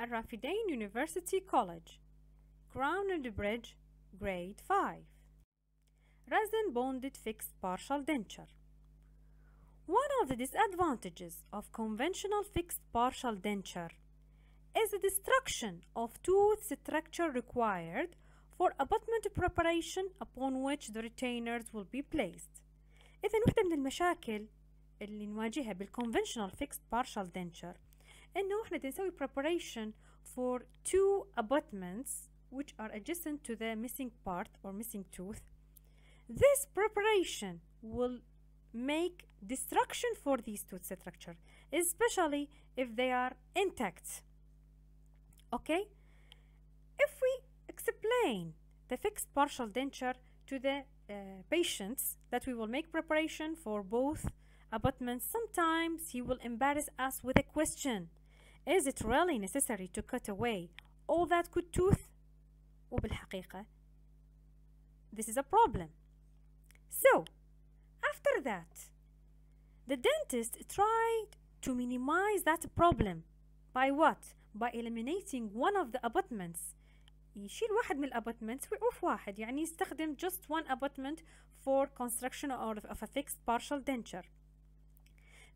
Al Rafidain University College, Crown and Bridge, Grade 5. Resin bonded fixed partial denture. One of the disadvantages of conventional fixed partial denture is the destruction of tooth structure required for abutment preparation upon which the retainers will be placed. إذا واحدة من المشاكل اللي نواجهها بالconventional fixed partial denture إنه إحنا نسوي preparation for two abutments which are adjacent to the missing part or missing tooth. This preparation will make destruction for these tooth structure, especially if they are intact. Okay? If we explain the fixed partial denture to the uh, patients that we will make preparation for both abutments, sometimes he will embarrass us with a question. Is it really necessary to cut away all that good tooth? وبالحقيقة this is a problem. So, after that, the dentist tried to minimize that problem by what? By eliminating one of the abutments. يشيل واحد من الابutments ويعوف واحد يعني يستخدم just one abutment for construction of, of a fixed partial denture.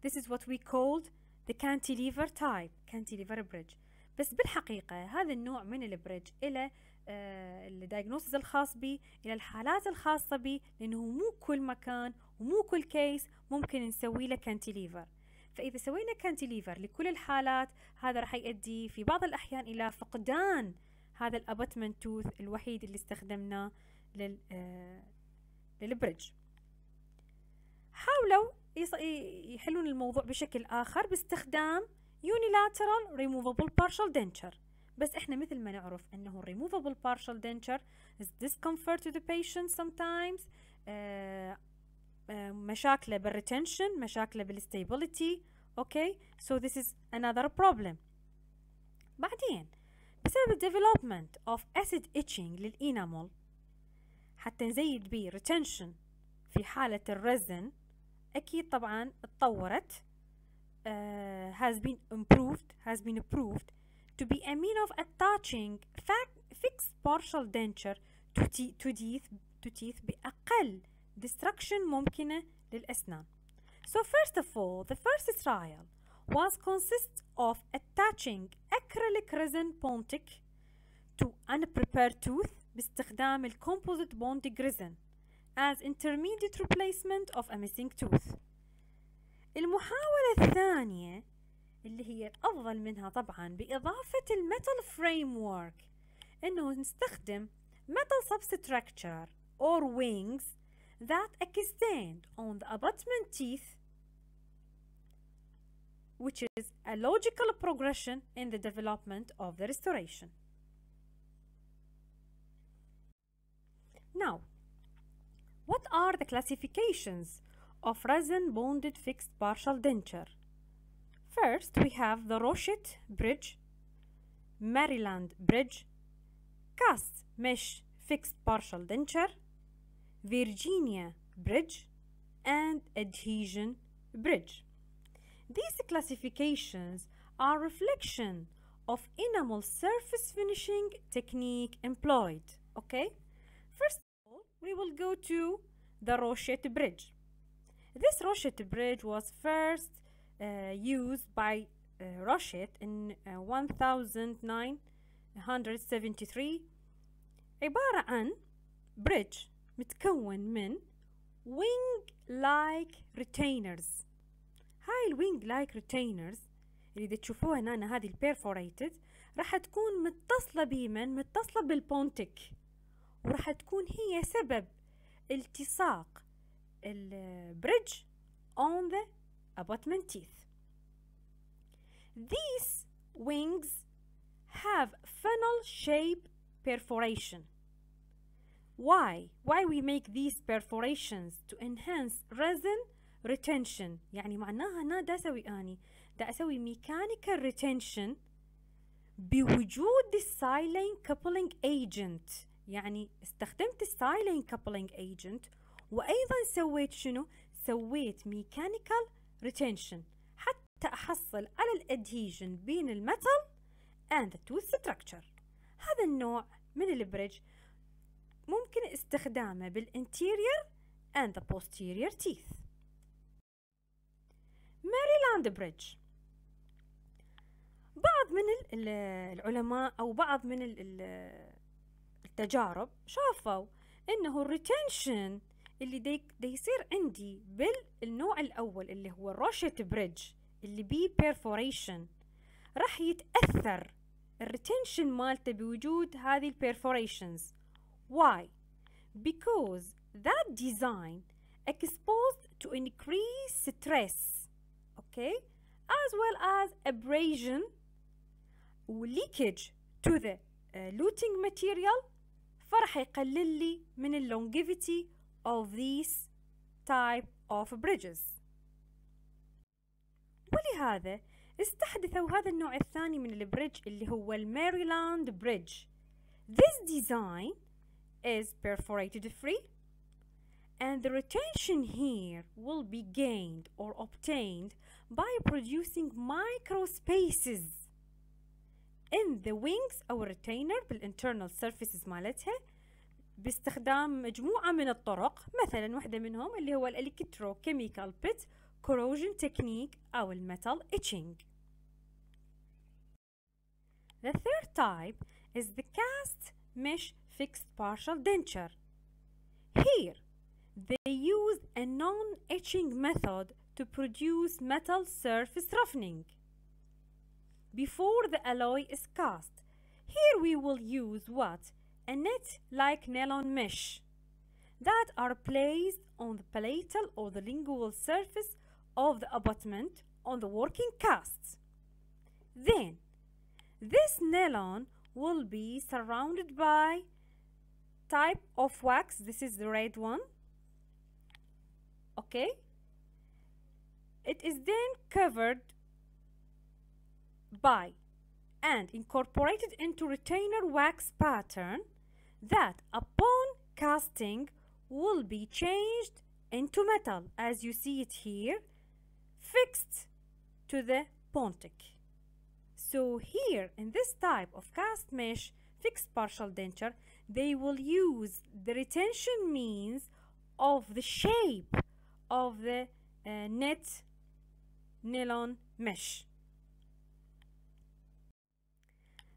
This is what we called the cantilever type cantilever bridge. بس بالحقيقة هذا النوع من البريدج إلى الدايجنوسيس الخاص به إلى الحالات الخاصة به لأنه مو كل مكان ومو كل كيس ممكن نسوي له كانتيليفر فإذا سوينا كانتيليفر لكل الحالات هذا راح يؤدي في بعض الأحيان إلى فقدان هذا الابتمنت توث الوحيد اللي استخدمناه لل للبريدج. حاولوا يحلون الموضوع بشكل آخر باستخدام unilateral removable partial denture بس إحنا مثل ما نعرف انه removable partial denture is discomfort to the patient sometimes uh, uh, مشاكله بالretention مشاكله بالstability okay so this is another problem بعدين بسبب development of acid itching للإنامل حتى نزيد بيه retention في حالة الرزن أكيد طبعا اتطورت uh, has been improved has been proved to be a mean of attaching fixed partial denture to, to teeth to teeth بأقل destruction ممكنة للأسنان. So first of all, the first trial was consist of attaching acrylic resin pontic to unprepared tooth باستخدام composite bonding resin as intermediate replacement of a missing tooth. المحاولة الثانية اللي هي الأفضل منها طبعا بإضافة الميتال فريم ورك إنه نستخدم metal substructure or wings that extend on the abutment teeth which is a logical progression in the development of the restoration. Now, what are the classifications of resin bonded fixed partial denture? First, we have the Rochette Bridge, Maryland Bridge, Cast Mesh Fixed Partial Denture, Virginia Bridge, and Adhesion Bridge. These classifications are reflection of enamel surface finishing technique employed. Okay, first we will go to the Rochette Bridge. This Rochette Bridge was first uh, used by uh, Rochette in uh, 1973 عبارة عن بريدج متكون من wing like retainers هاي الوينج لايك ريتينرز اللي اذا تشوفوها هنا هذه البيرفوريتد راح تكون متصلة بمن متصلة بالبونتك وراح تكون هي سبب التصاق البريدج on the abutment teeth. These wings have funnel shape perforation. Why? Why we make these perforations to enhance resin retention يعني معناها أنا دا أسوي أني دا أسوي mechanical retention بوجود السايلين coupling agent يعني استخدمت السايلين coupling agent وأيضا سويت شنو؟ سويت mechanical retention حتى أحصل على الأدهيجن بين الميتال and the tooth structure. هذا النوع من البريدج ممكن استخدامه بالانتيرير and the posterior teeth. ماريلاند بريدج. بعض من العلماء أو بعض من التجارب شافوا إنه الريتنشن اللي دي, دي يصير عندي بالنوع الأول اللي هو الروشيت بريدج اللي بيه perforation. راح يتأثر الريتنشن مالته بوجود هذه البيرفوريشنز why? Because that design exposed to increased stress okay? As well as abrasion leakage to the uh, luting material فرح يقلل لي من ال longevity of these type of bridges ولهذا استحدثوا هذا النوع الثاني من البريدج اللي هو الماريلاند بريدج This design is perforated free and the retention here will be gained or obtained by producing micro spaces in the wings أو retainer بالinternal surfaces مالتها باستخدام مجموعة من الطرق مثلا واحدة منهم اللي هو الالكتروكيميكال بيت corrosion technique أو الميتال etching. The third type is the cast mesh fixed partial denture. Here, they use a non-etching method to produce metal surface roughening. Before the alloy is cast, here we will use what? A net-like nylon mesh that are placed on the palatal or the lingual surface of the abutment on the working casts. Then, this nylon will be surrounded by type of wax. This is the red one. Okay. It is then covered by and incorporated into retainer wax pattern that upon casting will be changed into metal as you see it here fixed to the pontic. So here in this type of cast mesh fixed partial denture they will use the retention means of the shape of the uh, net nylon mesh.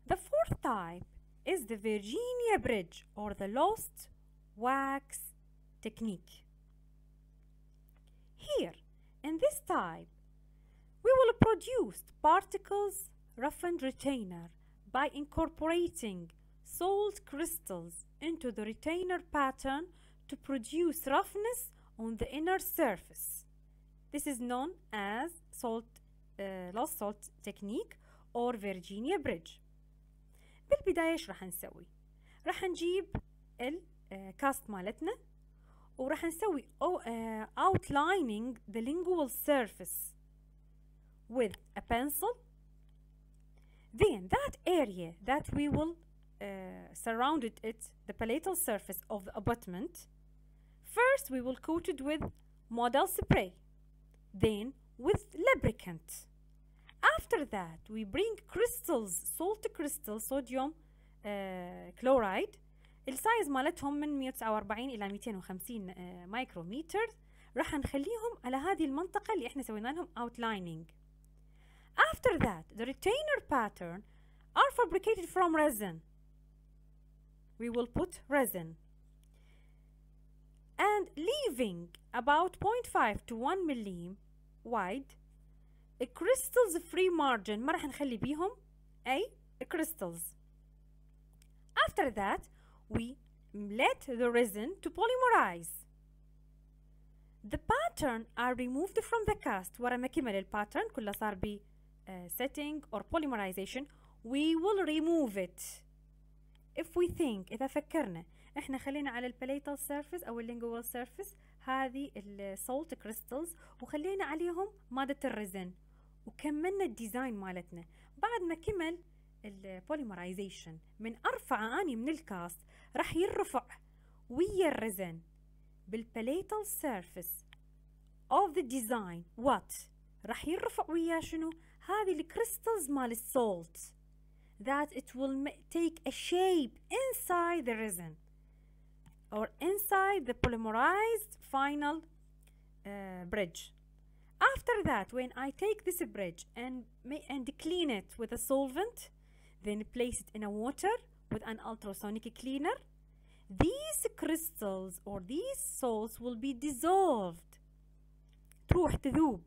The fourth type is the Virginia bridge or the lost wax technique. Here, in this type, we will produce particles roughened retainer by incorporating salt crystals into the retainer pattern to produce roughness on the inner surface. This is known as salt, uh, lost salt technique or Virginia bridge. بالبداية إيش راح نسوي؟ راح نجيب الكاست مالتنا وراح نسوي outlining the lingual surface with a pencil then that area that we will uh, surrounded it the palatal surface of the abutment first we will coat it with model spray then with lubricant after that we bring crystals salt crystal sodium uh, chloride السايز مالتهم من 149 الى 250 uh, مايكرومتر راح نخليهم على هذه المنطقة اللي احنا سوينا لهم outlining after that the retainer pattern are fabricated from resin we will put resin and leaving about 0.5 to 1 millim wide a crystals free margin ما راح نخلي بيهم أي crystals after that we let the resin to polymerize the pattern are removed from the cast ورا ما كمل الباترن كله صار ب uh, setting or polymerization we will remove it if we think إذا فكرنا احنا خلينا على البليتال سيرفيس او اللينجوال سيرفيس هذه السولت كريستلز وخلينا عليهم مادة الرزن وكملنا الديزاين مالتنا. بعد ما كمل البوليمرايزيشن من أرفع أني من الكاست راح يرفع ويا الرزن بالبليتال سيرفيس of the design. What? راح يرفع وياه شنو؟ هذه الكريستلز مال السولت that it will take a shape inside the resin or inside the polymerized final uh, bridge. After that, when I take this bridge and, and clean it with a solvent, then place it in a water with an ultrasonic cleaner, these crystals or these salts will be dissolved تروح تذوب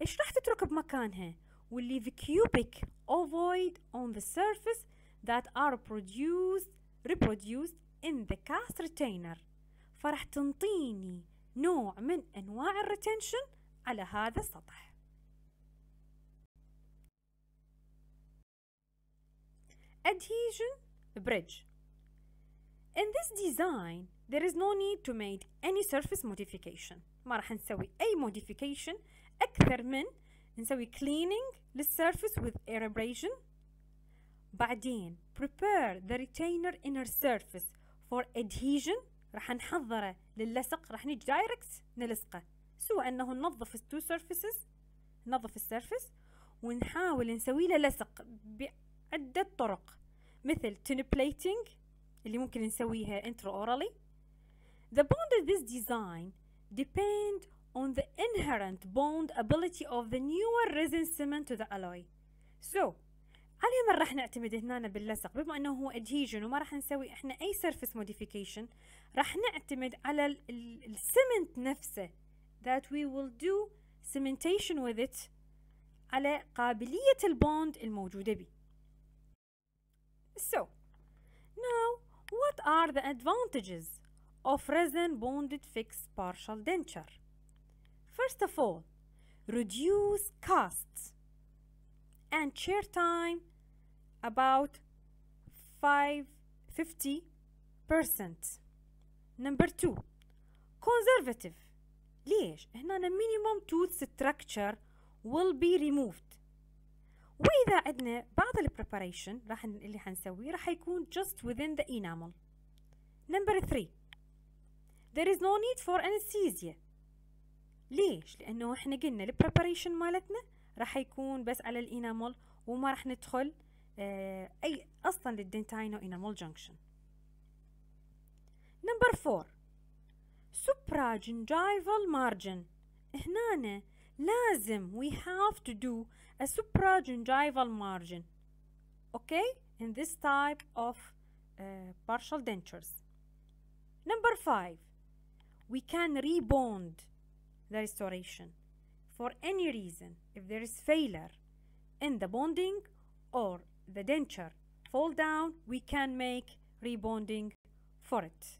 ايش راح تترك بمكانها will leave cubic ovoid on the surface that are produced reproduced in the cast retainer فراح تنطيني نوع من انواع الريتنشن على هذا السطح adhesion bridge in this design there is no need to make any surface modification ما راح نسوي أي modification أكثر من نسوي cleaning للsurface with air abrasion بعدين prepare the retainer inner surface for adhesion راح نحضره للصق راح نيجي دايركت نلصقه سوى أنه ننظف التو سيرفيسز ننظف السيرفيس ونحاول نسوي له لصق بعدة طرق مثل تنبليتنج اللي ممكن نسويها intraorally. The bond of this design depend on the inherent bond ability of the newer resin cement to the alloy. So, على من راح نعتمد هنا باللصق. بما إنه هو adhesion وما راح نسوي إحنا أي surface modification راح نعتمد على السمنت نفسه. that we will do cementation with it على قابلية البوند الموجودة به. So, now what are the advantages of resin bonded fixed partial denture? First of all, reduce costs and chair time about 550 percent. Number two, conservative. ليش؟ هنا minimum tooth structure will be removed. وإذا عندنا بعض البريباريشن راح اللي حنسويه راح يكون just within the enamel. Number three, there is no need for anesthesia. ليش؟ لأنه إحنا قلنا البريباريشن مالتنا راح يكون بس على الانامل وما راح ندخل آه أي أصلا للدنتاينو انامل جنكشن. Number four, supragingival margin. هنا لازم we have to do a supragingival margin. Okay? In this type of uh, partial dentures. Number five, we can rebond the restoration for any reason. If there is failure in the bonding or the denture fall down, we can make rebonding for it.